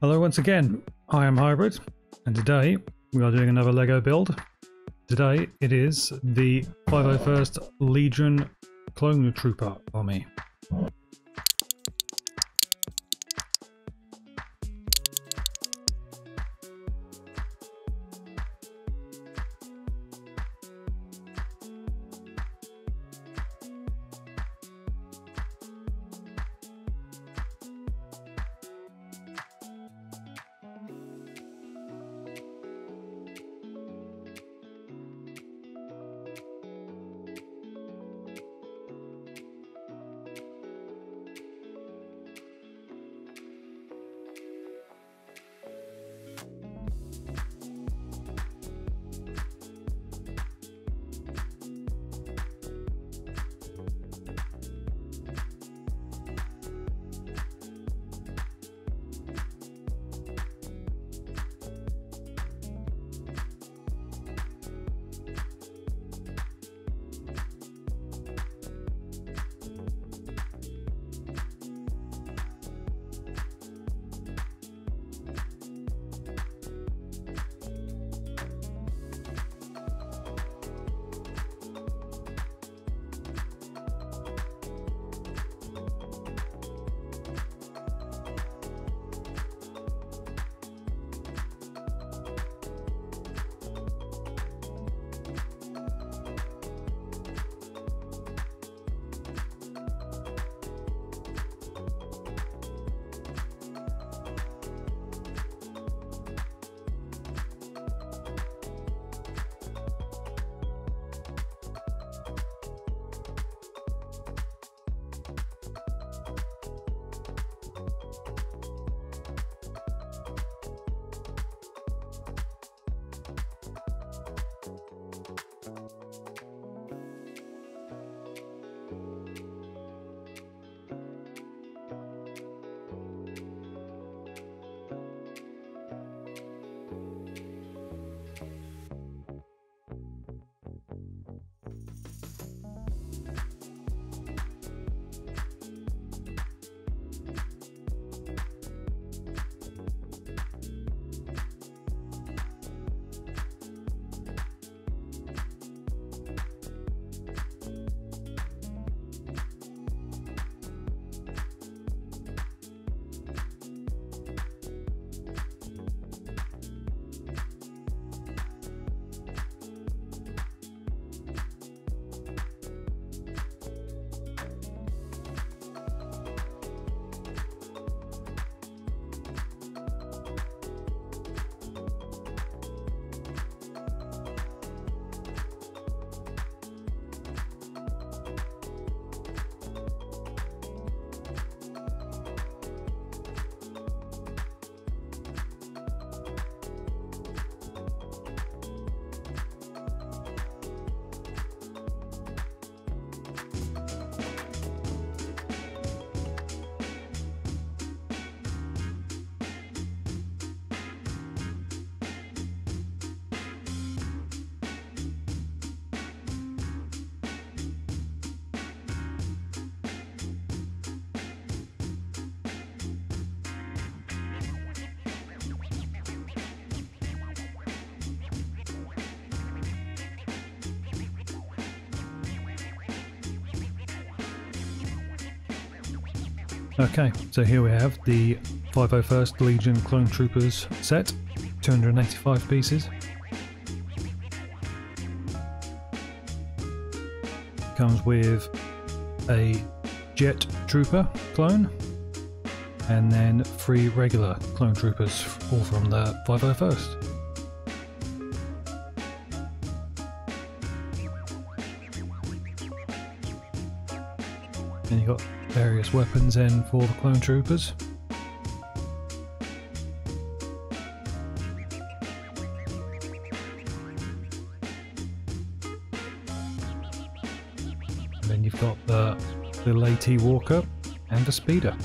Hello once again, I am Hybrid, and today we are doing another LEGO build. Today it is the 501st Legion Clone Trooper Army. Okay, so here we have the 501st Legion Clone Troopers set, 285 pieces. Comes with a Jet Trooper clone, and then three regular clone troopers, all from the 501st. And you got various weapons in for the clone troopers. And then you've got the little AT Walker and a speeder.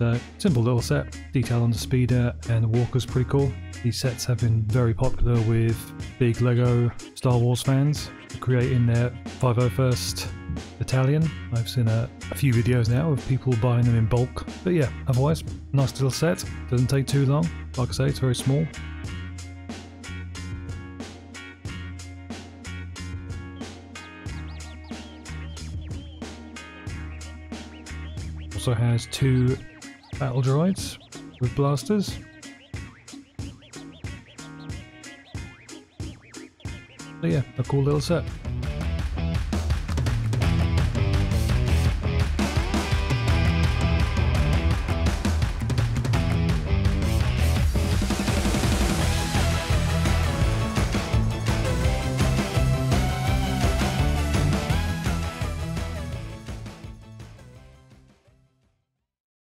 So simple little set. Detail on the speeder and the walker's pretty cool. These sets have been very popular with big Lego Star Wars fans creating their 501st Battalion. I've seen a, a, few videos now of people buying them in bulk. But yeah, otherwise, nice little set. Doesn't take too long. Like I say, it's very small. Also has two battle droids with blasters. So yeah, a cool little set.